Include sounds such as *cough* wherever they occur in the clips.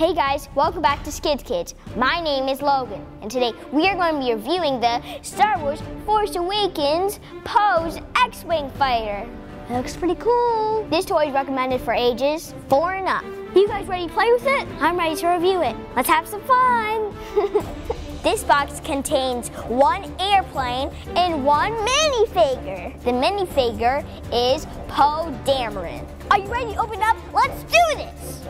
Hey guys, welcome back to Skitz Kidz. My name is Logan, and today we are going to be reviewing the Star Wars Force Awakens Poe's X-Wing Fighter. It looks pretty cool. This toy is recommended for ages 4 and up. You guys ready to play with it? I'm ready to review it. Let's have some fun. *laughs* this box contains one airplane and one minifigure. The minifigure is Poe Dameron. Are you ready to open up? Let's do this.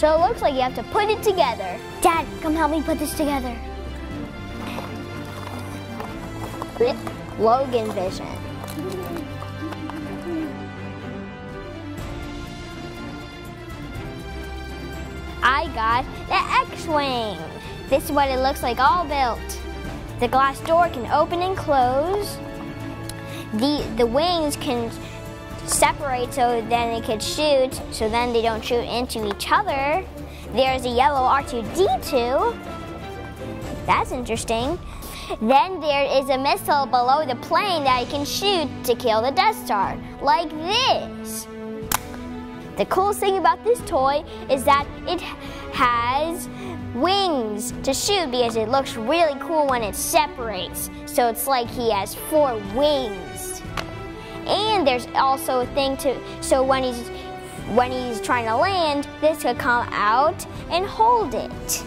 So it looks like you have to put it together. Dad, come help me put this together. Logan Vision. I got the X-Wing. This is what it looks like all built. The glass door can open and close. The, the wings can separate so then they could shoot, so then they don't shoot into each other. There's a yellow R2-D2. That's interesting. Then there is a missile below the plane that it can shoot to kill the Death Star, like this. The coolest thing about this toy is that it has wings to shoot because it looks really cool when it separates. So it's like he has four wings. And there's also a thing to, so when he's, when he's trying to land, this could come out and hold it.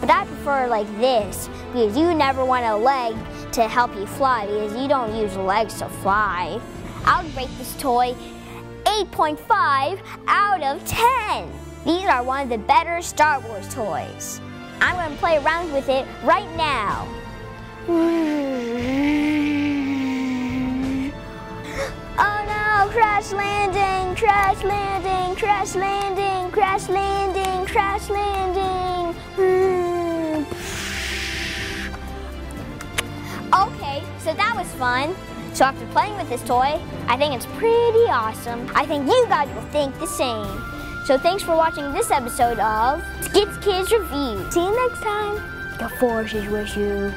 But I prefer like this because you never want a leg to help you fly because you don't use legs to fly. I would rate this toy 8.5 out of 10. These are one of the better Star Wars toys. I'm going to play around with it right now. Crash landing, crash landing, crash landing, crash landing, crash landing. Hmm. Okay, so that was fun. So after playing with this toy, I think it's pretty awesome. I think you guys will think the same. So thanks for watching this episode of Skitz Kidz Review. See you next time. The force is with you.